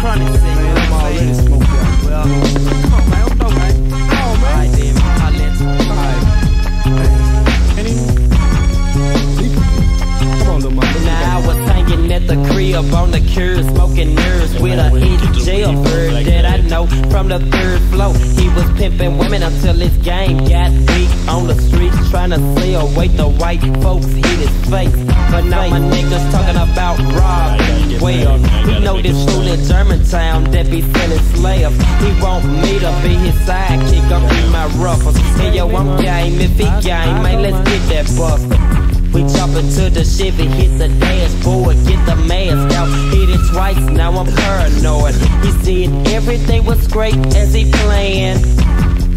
chronic fucking nerves with a hit jailbird that I know from the third floor. He was pimping women until his game got weak on the streets, trying to sell weight the white folks hit his face. But now my niggas talking about robbing. Well, we know this fool in Germantown that be selling slaves. He want me to be his sidekick, I'm be my ruffles. Hey yo, I'm game, if he game, man, let's get that buster. We jump into the Chevy, hit the dashboard, get the mask out, hit it twice, now I'm paranoid. He said everything was great as he planned.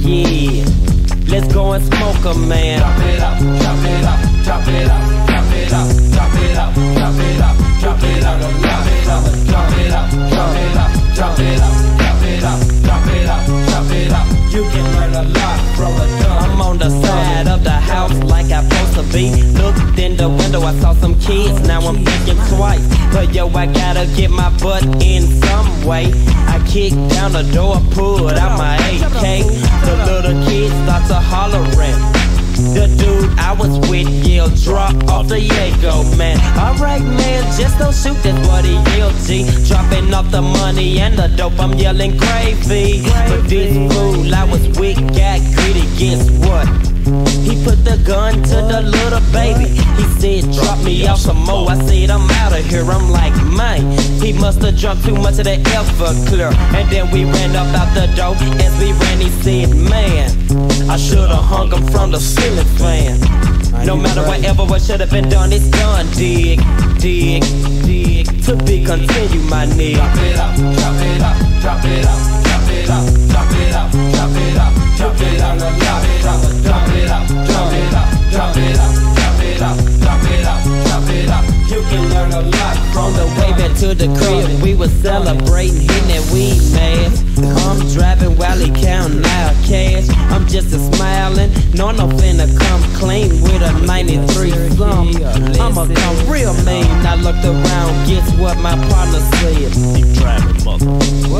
Yeah, let's go and smoke a man. Drop it up, drop it up, drop it up, drop it up, drop it up, drop it up, drop it up, drop it up, drop it up, drop it up, drop it up, Saw some kids. Now I'm thinking twice. But yo, I gotta get my butt in some way. I kicked down the door, pulled out my AK. The little kids start to hollering. The dude I was with yelled, drop off the Jaeger, man. Alright, man, just don't shoot, that's what he yelled, G. Dropping off the money and the dope, I'm yelling gravy. But this fool I was with got greedy, guess what? He put the gun to the little baby. He said, drop me off some more. I said, I'm out of here. I'm like, man, he must have drunk too much of the Everclear. And then we ran up out the door. As we ran, he said, man, I should have hung him from the ceiling fan. No matter whatever what should have been done, it's done. Dig, dig, dig. To be continued, my nigga. Drop it up, drop it up, drop it up, drop it up, drop it up, drop it up, drop it up, drop it up, drop it up, it up! drop it up! drop it up! drop it up! You can learn a lot from the way back to the crib. We was celebrating, hitting that weed, man. I'm driving while he counting out cash. I'm just a smiling, no, no finna come clean with a 93 slum. I'ma come real mean. I looked around, guess what my partner said? Keep driving, mother.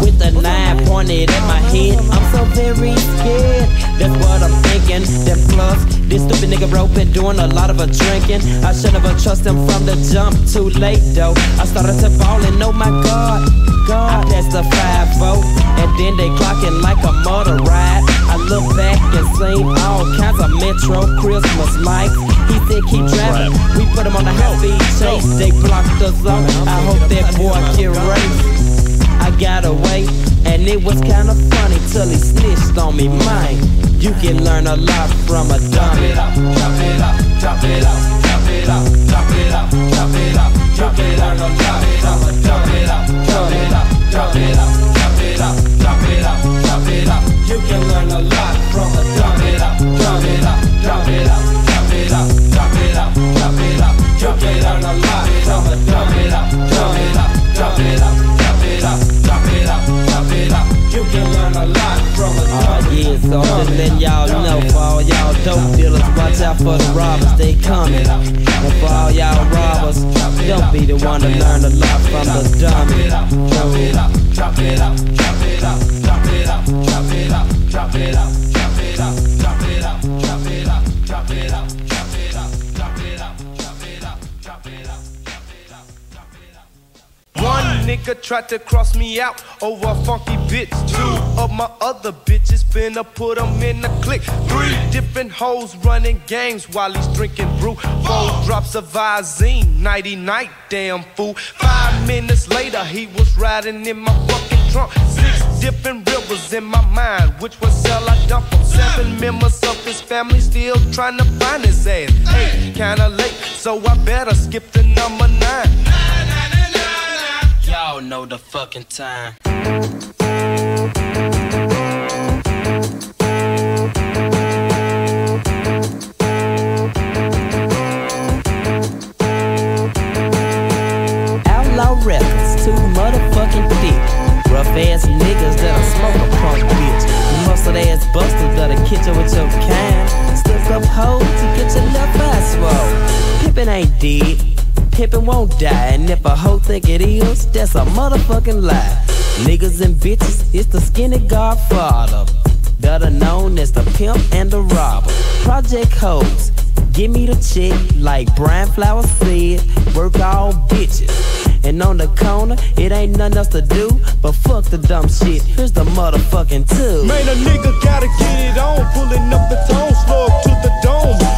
With a nine pointed at my head, I'm so very scared. That's what I'm thinking. Then plus, this stupid nigga bro been doing a lot of a drinking. I should never trust him from the jump. Too late though. I started to fall and oh my god, God. I passed the five vote, and then they clocking like a motor ride. I look back and seen all kinds of Metro Christmas lights. He said keep driving. We put him on a high speed chase. They blocked us off. I hope that boy get raced. I got away, and it was kinda funny till he snitched on me, man. You can learn a lot from a Drop it up, drop it up, drop it up, it up, it up, it up, it up, it up, it up, it up, it up, it up, it up, it up. It up, it up, it up, it up, it up, it up. It up, it up, drop it up, drop it up, drop it up, drop it up. You can learn a lot. Oh yeah, so I'm y'all know for all y'all dope dealers, watch out for the robbers, they coming. And for all y'all robbers, don't be the one to learn a lot from the dummy. drop it up, drop it up, drop it up, drop it up, drop it up, drop it up, nigga tried to cross me out over a funky bitch. Two of my other bitches finna put him in the click. Three different hoes running games while he's drinking brew. Four drops of Visine, nighty night, damn fool. Five minutes later, he was riding in my fucking trunk. Six different rivers in my mind, which was shall I dump him? Seven members of his family still trying to find his ass. Eight, kinda late, so I better skip to number nine. Y'all know the fucking time. Outlaw records, too motherfucking thick. Rough ass niggas that'll smoke a punk bitch. Muscle ass busters that'll catch you with your kind. Stiff up hoes to get your left eye swole. Pippin' ain't dead. Pimpin' won't die, and if a hoe think it is, that's a motherfucking lie. Niggas and bitches, it's the skinny godfather. Better known as the pimp and the robber. Project hoes, give me the check like Brian Flowers said. Work all bitches. And on the corner, it ain't nothing else to do. But fuck the dumb shit, here's the motherfucking two. Man, a nigga gotta get it on. Pulling up the tone, slug to the dome.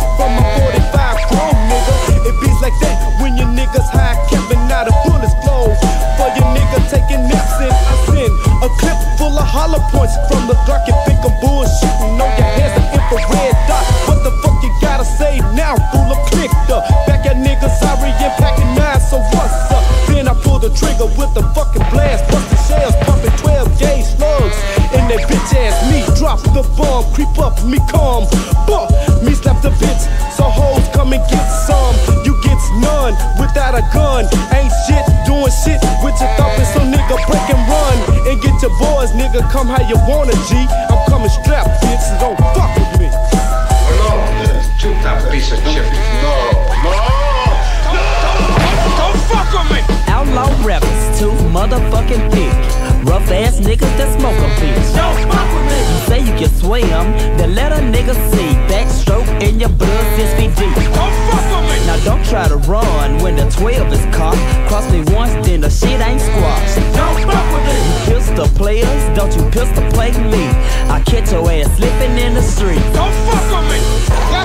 Niggas high capping out of bullets close. For your nigga taking naps in, I send a clip full of hollow points from the Glock. You think I'm bullshitting on your hands, the infrared dot. What the fuck you gotta say now? Full of clicked up. Back at niggas, sorry, and packing nine, so what's up? Then I pull the trigger with the fucking blast. Busting shells, pumping 12 gauge slugs. And that bitch ass me drop the bomb, creep up, me calm. Buh, me slap the bitch, so hoes come and. Get none without a gun. Ain't shit doing shit with your thumping, so nigga break and run. And get your boys, nigga, come how you wanna, G. I'm coming strapped, bitch, so don't fuck with me. No, shoot that piece of shit. No, no. Don't fuck with me! Outlaw rappers, two motherfucking thick. Rough ass niggas that smoke a bitch. Don't fuck with me! You say you can swim, then let a nigga see. Backstroke in your blood six feet deep. Don't fuck with me! Now don't try to run when the 12 is cocked. Cross me once, then the shit ain't squashed. Don't fuck with me! Pistol players, don't you pistol play me. I catch your ass slipping in the street. Don't fuck with me!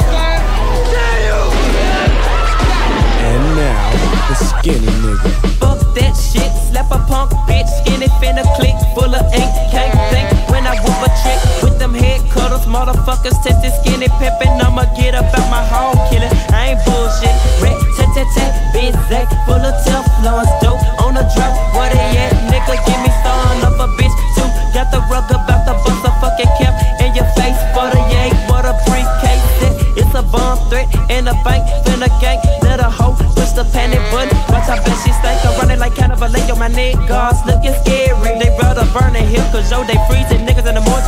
The skinny nigga. Fuck that shit, slap a punk bitch, skinny finna click, full of ink, can't think when I whoop a trick with them head cutters, motherfuckers tested skinny pimpin', I'ma get about my home killer, I ain't bullshit, rat tat tat tat, bitch full of Teflons, dope on the drop, What they at, nigga, give me son of a bitch too, got the rug about to bust a fucking cap in your face, for the yank, what a briefcase, a bomb threat, in the bank, finna gang, a hoe push the panic button, watch I bet she stank, I'm running like lake on my niggas looking scary. They brother burning here, cause yo, they freezing niggas in the mortuary.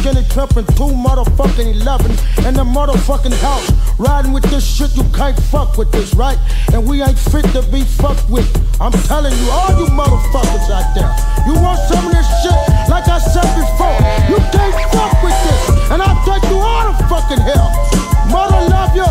Skinny pimpin' two motherfucking eleven in the motherfucking house. Riding with this shit, you can't fuck with this, right? And we ain't fit to be fucked with. I'm telling you, all you motherfuckers out there, you want some of this shit? Like I said before, you can't fuck with this, and I'll take you all the fucking hell. Mother love you,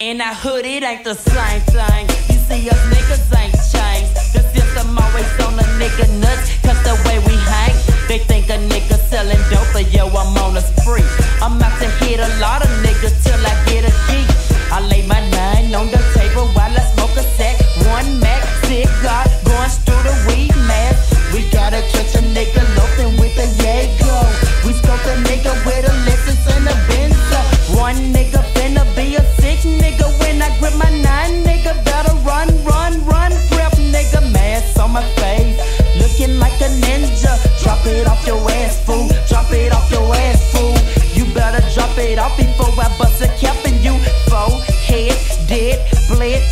In that hood, it ain't the same thing. You see us niggas ain't changed. The system always on a nigga nuts, cause the way we hang. They think a nigga selling dope, but yo, I'm on a spree. I'm out to hit a lot of niggas till I get a geek. I lay my nine on the table while I smoke a sack. Drop it off before I bust a cap in you. Forehead, dead, bled,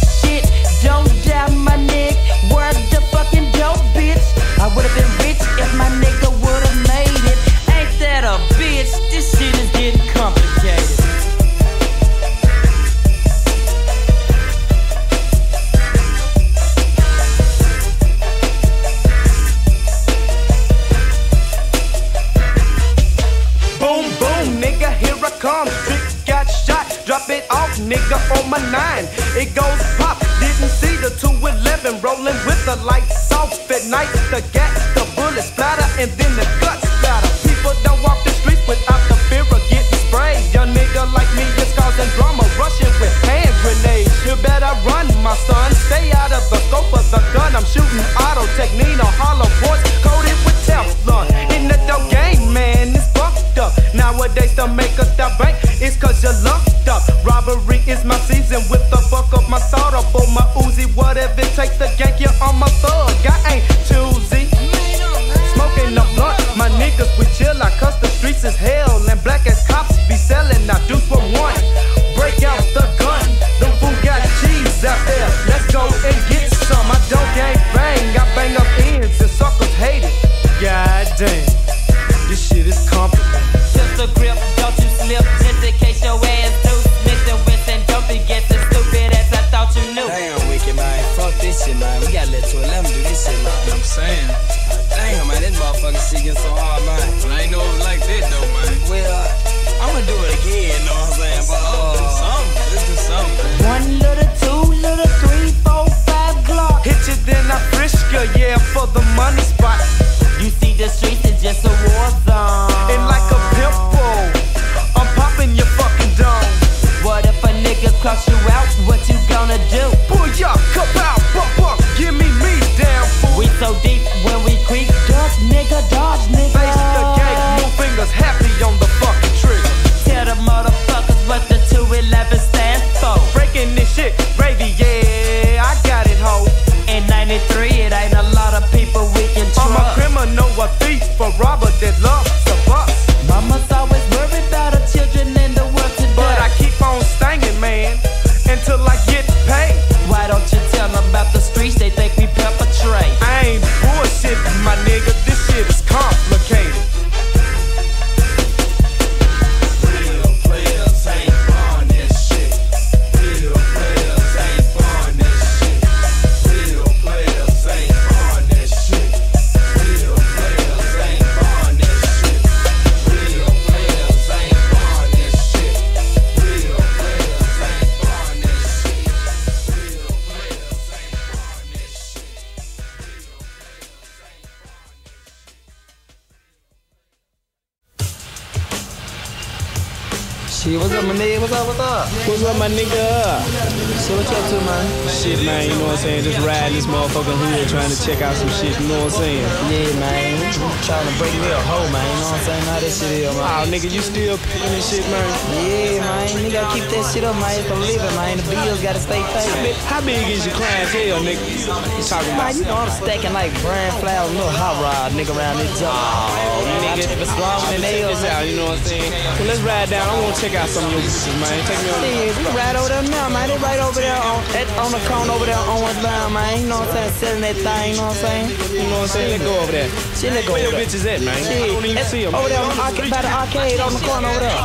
motherfucking hood trying to check out some shit, you know what I'm saying? Yeah, man. Trying to break me a hoe, man. You know what I'm saying? How this shit is, man. Oh, nigga, you still picking this shit, man? Yeah, man. You gotta keep that shit up, man. It's a living, man. The bills gotta stay paid. how big is your clientele, nigga? You talking about? Man, you know I'm stacking like brand flowers, little hot rod, nigga, around this job. Oh, nigga, It's than check nails, out, you know what I'm saying? So let's ride down. I want to check out some of your bitches, man. Take me on Yeah, we right over there now, man. They right over there on that, on the corner over there on one line, man. You know what I'm saying? Selling that thing, you know what I'm saying? You know what I'm saying? Let's go over there. Shit, let go Where your bitches at, man? I don't even Shit, see them. over there on the arcade, by the arcade on the corner over there.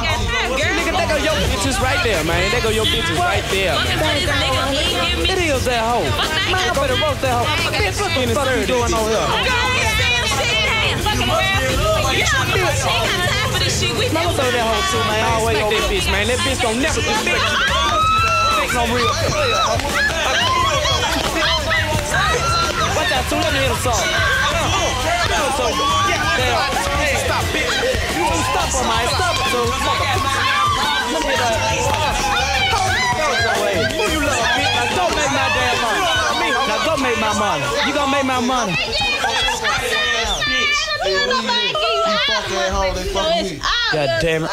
Nigga, there go your bitches right there, man. There go your bitches right there, man. It is that hoe. Man, I'm finna roast that hoe. Bitch, what the fuck you doing over here? Man, what's over that hoe too, man? Always Like over that there. bitch, man. That bitch don't never disrespect you. Take no real. Watch out, too. Let me hit a song. So, damn. Hey, stop, bitch. You won't stop on my stop, so. Let me hit that. Who you love, bitch? Now go make my damn money. Now go make my money. You gonna make my money. God damn it.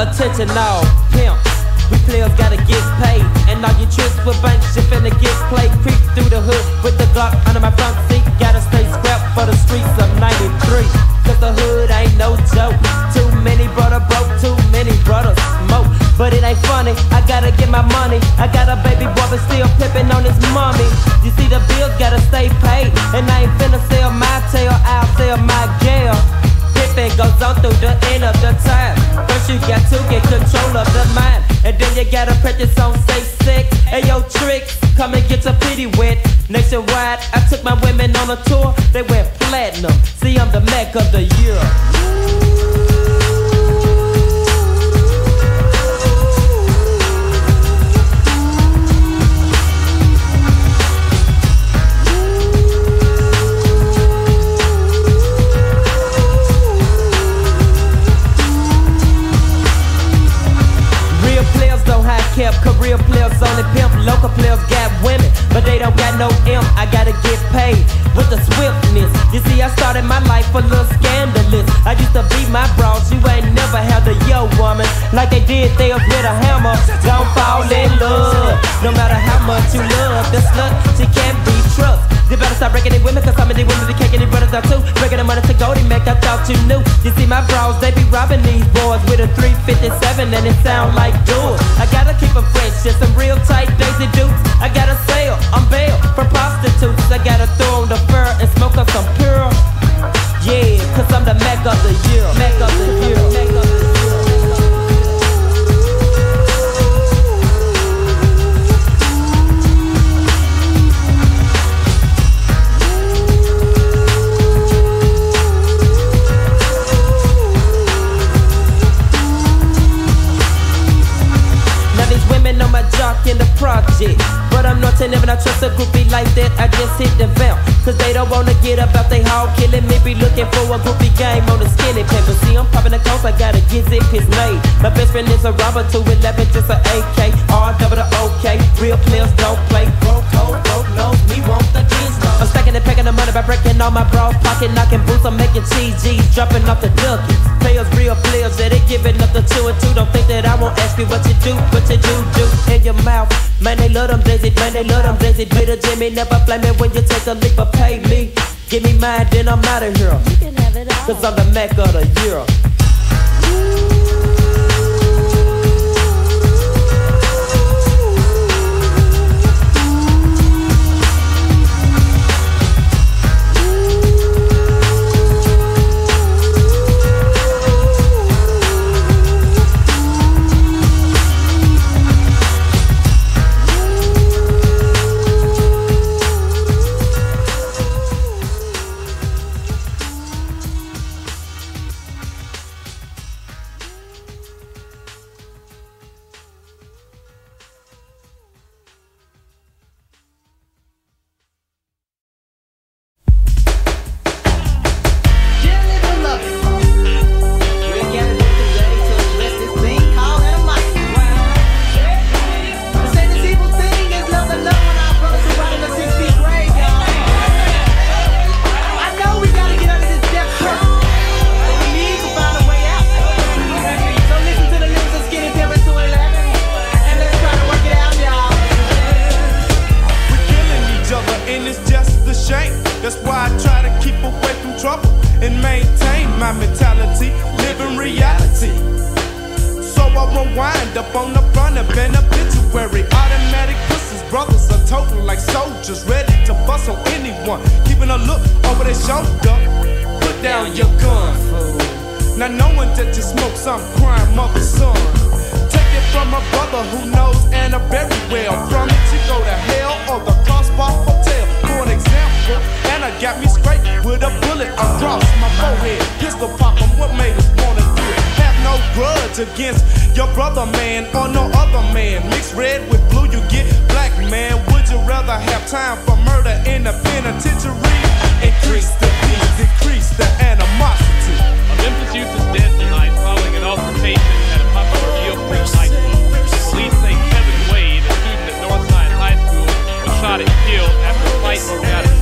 Attention now, pimps. We players gotta get paid. And all your tricks for banks, you finna get played. Creep through the hood with the Glock under my front seat. Gotta stay scrapped for the streets of 93. Cause the hood ain't no joke. Too many brother broke, too many brothers smoke. But it ain't funny, I gotta get my money. I got a baby boy, but still pimping on his mommy. You see, the bills gotta stay paid. And I ain't finna sell my tail, I'll sell my jail. Pimping goes on through the end of the time. First you got to get control of the mind. And then you gotta practice on say six. Hey yo, tricks, come and get your pity wet. Nationwide, I took my women on a tour, they went platinum. See, I'm the Mack of the year. Career players only pimp. Local players got women, but they don't got no imp. I gotta get paid with the swiftness. You see, I started my life a little scandalous. I used to beat my bros, you ain't never had a yo woman like they did theirs with a hammer. Don't fall in love, no matter how much you love this slut, she can't be trusted. You better stop breaking it women, cause of these women be kicking these brothers out too. Breaking the money to Goldie Mac, I thought you knew. You see my bros, they be robbing these boys with a 357 and it sound like doors. I gotta keep them fresh, just some real tight Daisy Dukes. I gotta sell, I'm bail for prostitutes. I gotta throw on the fur and smoke up some pure. Yeah, cause I'm the Mack of the year. Mack of the year. Mac in the project. I'm not never not trust a groupie like that. I just hit the veil. Cause they don't wanna get about they hog killing me. Be looking for a groupie game on the skinny paper. See, I'm popping the coast, I gotta get zip his made. My best friend is a robber, 211, just a AK. R double the OK. Real players don't play. Broke code, broke nose, me want the kids I'm stacking and packing the money by breaking all my bras. Pocket knocking boots, I'm making cheese G's, dropping off the duckies. Players, real players, yeah, they giving up the two and two. Don't think that I won't ask you what you do, what you do, do in your mouth. Man, they love them daisy, man, they love them daisy. Bitter Jimmy, never blame me when you take a leap, but pay me. Give me mine, then I'm out of here. You can have it all. Cause I'm the Mack of the year. We're just a shame. That's why I try to keep away from trouble and maintain my mentality, living reality. So I rewind up on the front of an obituary. Automatic pistols, brothers are total like soldiers, ready to bust on anyone. Keeping a look over their shoulder. Put down your gun. Now knowing that you smoke some crime, mother son. Take it from a brother who knows Anna very well. From it you go to hell or the crossbar an example, Anna got me straight with a bullet across my forehead. Pistol what made us wanna do it? Have no grudge against your brother man or no other man. Mix red with blue, you get black man. Would you rather have time for murder in the penitentiary? Increase the peace, decrease the animosity. Memphis youth is dead tonight following an altercation at a popular Gilcreek nightclub. Police say Kevin Wade, a student at Northside High School, was shot and killed after a fight broke out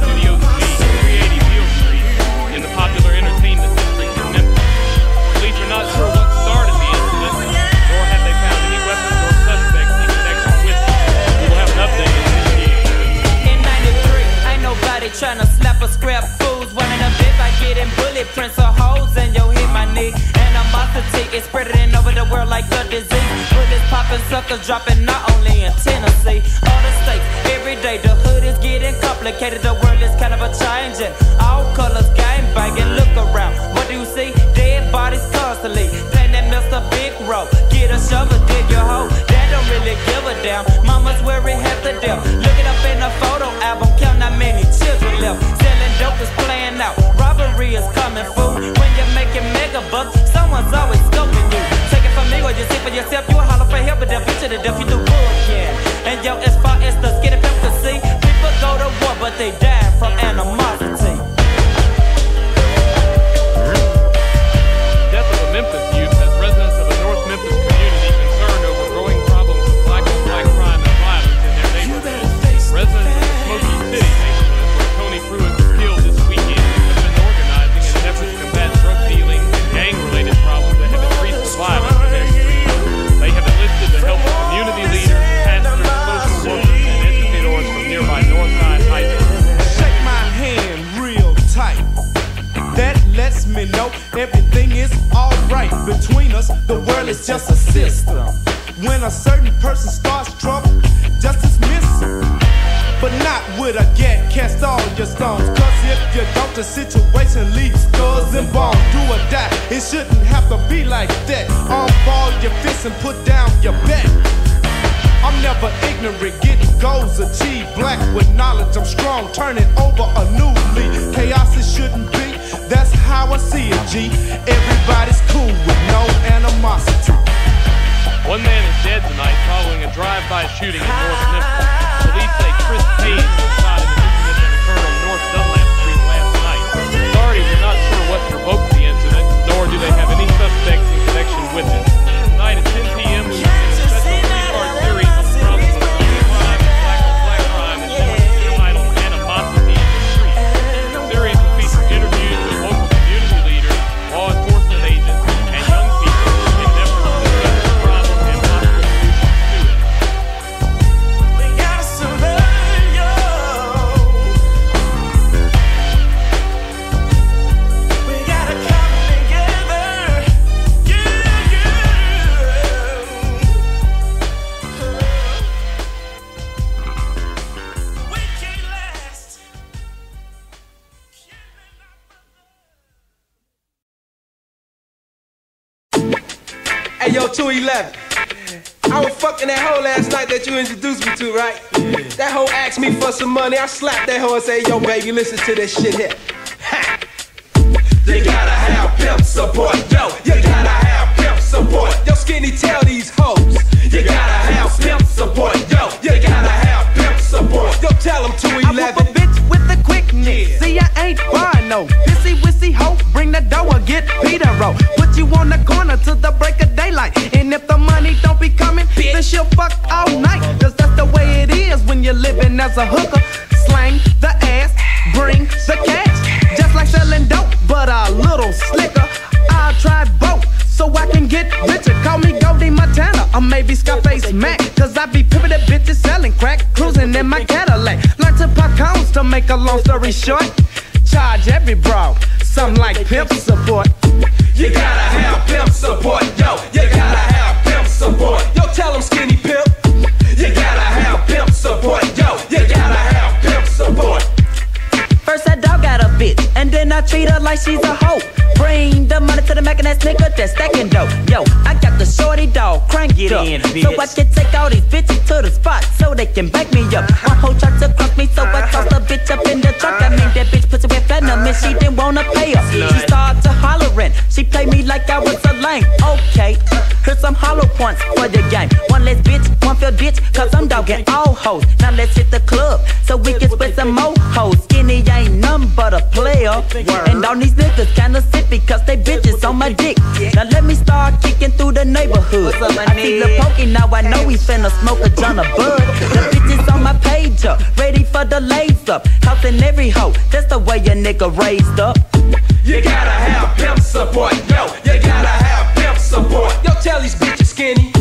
suckers dropping not only in Tennessee, other states. Every day the hood is getting complicated. 11. I was fucking that hoe last night that you introduced me to, right? Yeah. That hoe asked me for some money. I slapped that hoe and said, Yo, baby, listen to this shit here. Ha. You gotta have pimp support, yo. You gotta have pimp support. Yo, skinny, tell these hoes. You gotta have pimp support, yo. You gotta have pimp support. Yo, tell them to 11. I'm a bitch with the quickness. Yeah. See, I ain't fine, no. Pissy, wissy, hoe. Bring the dough or get Peter Rowe. Put you on the corner to the then she'll fuck all night. Cause that's the way it is when you're living as a hooker. Slang the ass, bring the cash. Just like selling dope, but a little slicker. I'll try both. So I can get richer. Call me Goldie Montana or maybe Scarface Mac. Cause I be pimping the bitches selling crack, cruising in my Cadillac. Learn to pop cones to make a long story short. Charge every bro, something like pimp support. You gotta treat her like she's a hoe. Bring the money to the Mac and that nigga that's stacking dope. Yo, I got the shorty dog, crank it up. in, so I can take all these bitches to the spot so they can back me up. One hoe tried to cross me, so I tossed the bitch up in the truck. I mean, that bitch pussy with platinum and she didn't wanna pay up. She started to hollering, she played me like I was a lame. Okay, here's some hollow points for the game. One less bitch, one feel bitch, cause I'm dogging all hoes. Now let's hit the club so we can spend some more hoes. Skinny ain't nothing but a player. And all these niggas kinda sick because they bitches on my dick. Now let me start kicking through the neighborhood. I see the pokey, now I know he's finna smoke a John of Bud. The bitches on my page up, ready for the lays up. House in every hoe, that's the way a nigga raised up. You gotta have pimp support, yo. You gotta have pimp support. Yo, tell these bitches skinny.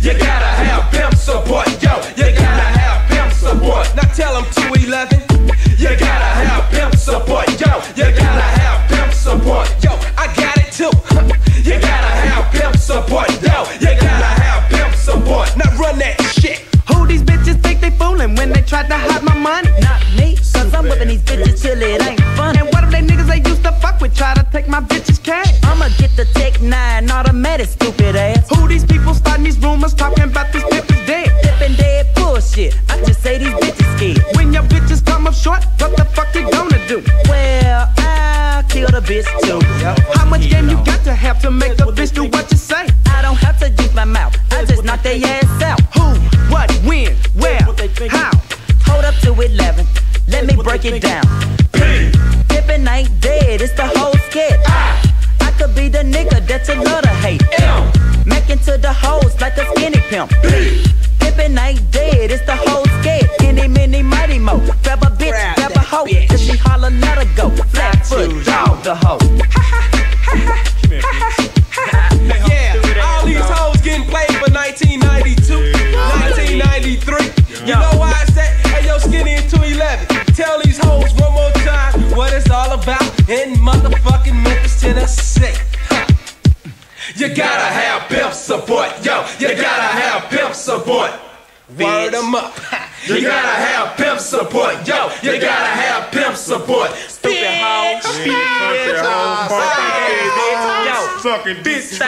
You gotta have pimp support, yo. You gotta have pimp support. Now tell them when they tried to hide my money? Yo, you gotta have pimp support. Word them up. you gotta have pimp support. Yo, you gotta have pimp support. Stupid hoes. Stupid hoes. Fucking bitch.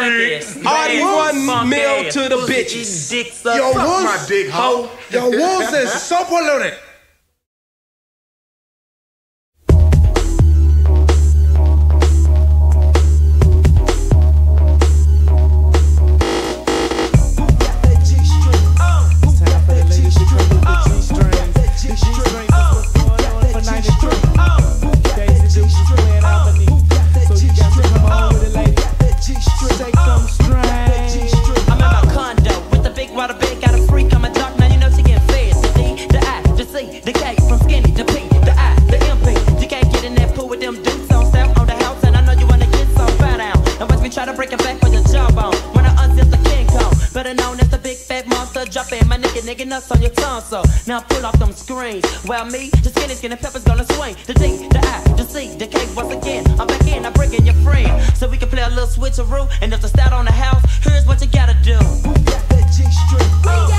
Already one meal to the bitches. Yo, my dick hoe. Yo, wolves is super on. Say some strange. I'm in my condo with the big water bag. Got a freak on my jock. Now you know she getting fed. The the I, the C, the K. better known as the big fat monster, dropping my nigga nigga nuts on your tongue. So now pull off them screens. Well, me, the skinny skinny peppers gonna swing. The D, the I, the C, the K. Once again, I'm back in, I'm breaking your friend, so we can play a little switcheroo. And if the stat on the house, here's what you gotta do. Real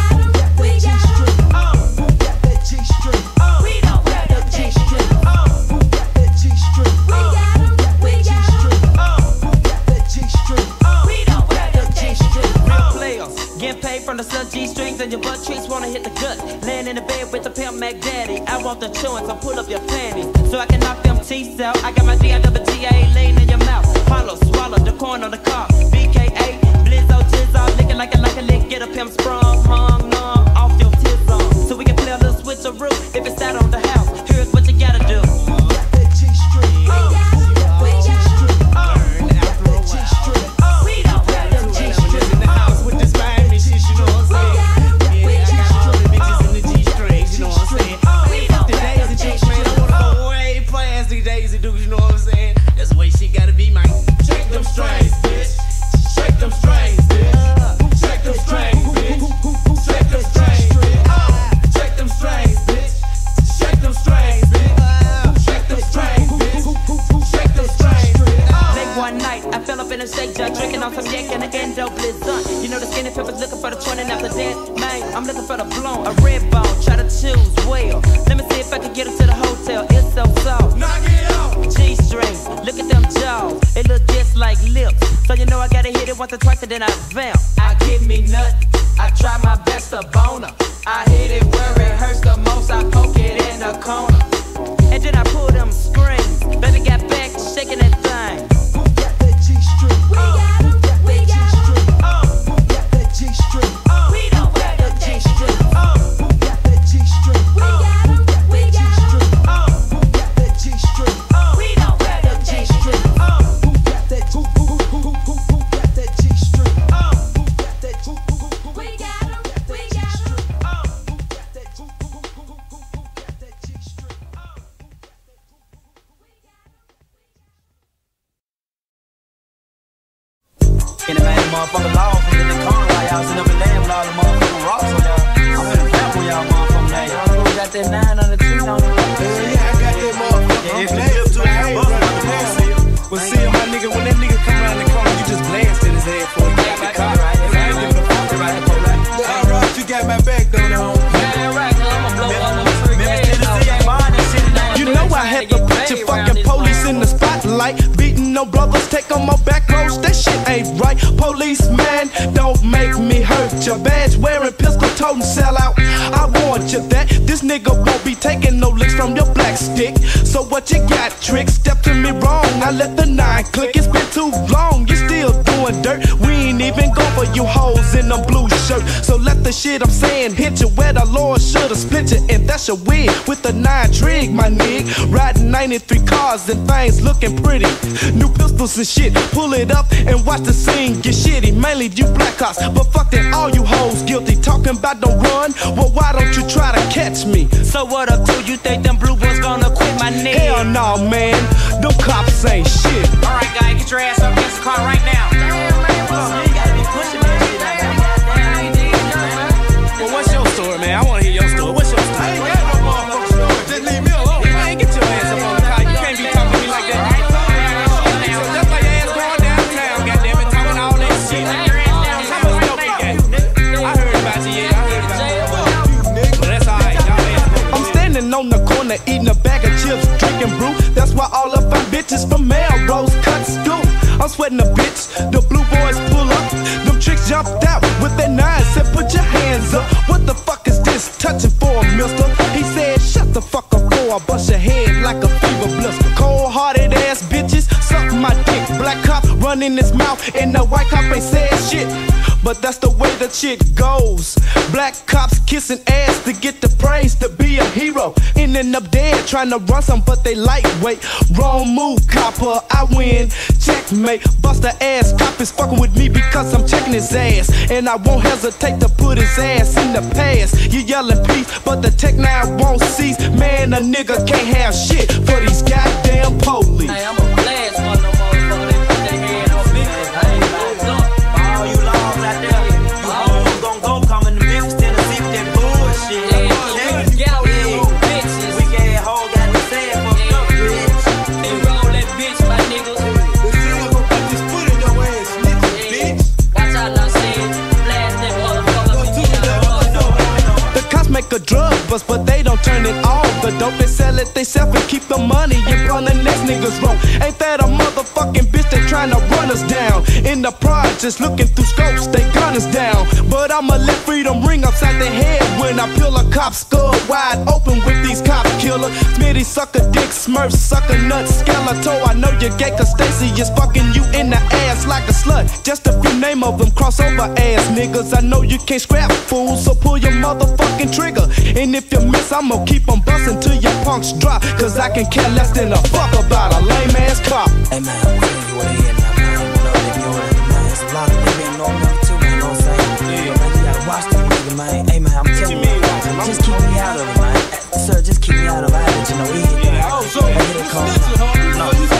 hit the gut. Laying in the bed with the pimp Mac Daddy. I want the chewing, so pull up your panties. So I can knock them teeth out. I got my D I double T A laying in your mouth. Hollow, swallow the corn on the car. BKA, Blizzo, Tizzo, licking like a like a lick. Get a pimp sprung, hung, numb, off your tits on. So we can play a little switcheroo. If it's out on the house, in them blue shirt. So let the shit I'm saying hit you where the Lord should've split you. And that's your wig with the nine trig, my nig. Riding 93 cars and things looking pretty. New pistols and shit. Pull it up and watch the scene get shitty. Mainly you black cops, but fuck that, all you hoes guilty. Talking about don't run. Well, why don't you try to catch me? So what up, dude? You think them blue ones gonna quit my nigga? Hell no, man. Them cops ain't shit. Alright, guy, get your ass up against the car right now. Bitches from Melrose cut school. I'm sweating a bitch, the blue boys pull up. Them chicks jumped out with their knives, said put your hands up. What the fuck is this touching for, mister? He said shut the fuck up before I bust your head like a fever blister. Cold hearted ass bitches, suck my dick. Black cop running his mouth and the But that's the way the shit goes. Black cops kissing ass to get the praise to be a hero. Ending up dead trying to run some, but they lightweight. Wrong move, copper. I win. Checkmate. Bust the ass. Cop is fucking with me because I'm checking his ass. And I won't hesitate to put his ass in the past. You yelling peace, but the tech now won't cease. Man, a nigga can't have shit for these goddamn police. Make a drug bust, but they don't turn it off. The dope they sell it, they sell and keep the money run the next niggas wrong. Ain't that a motherfucking bitch that trying to run us down? In the projects, looking through scopes, they gun us down. But I'ma let freedom ring upside their head when I peel a cop skull wide open with these cop killer. Smitty sucker dick, smurf sucker nut, skeletal. I know you gay cause Stacy is fucking you in the ass like a slut. Just a few name of them crossover ass niggas. I know you can't scrap fools, so pull your motherfucking trigger. And if you miss, I'ma keep on busting till your punks drop. Cause I can care less than a fuck about a lame ass cop. Hey man, I'm telling you what it is now, man. You know they know it, man. It's a lot of them ain't know nothing too, man. You know what I'm saying? Yeah. Man, you gotta watch them niggas, man. Hey man, I'm telling you, just keep me out of it, man. Sir, just keep me out of it. I let you know it. Yeah, oh, so hey, here it comes. No,